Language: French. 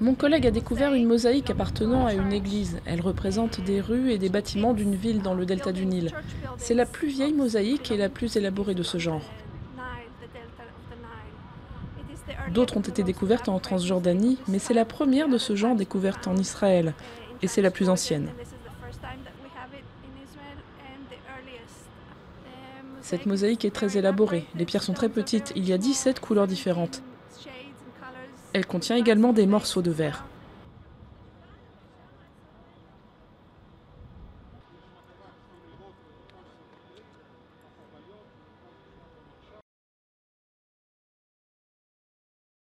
Mon collègue a découvert une mosaïque appartenant à une église. Elle représente des rues et des bâtiments d'une ville dans le delta du Nil. C'est la plus vieille mosaïque et la plus élaborée de ce genre. D'autres ont été découvertes en Transjordanie, mais c'est la première de ce genre découverte en Israël, et c'est la plus ancienne. Cette mosaïque est très élaborée, les pierres sont très petites, il y a 17 couleurs différentes. Elle contient également des morceaux de verre.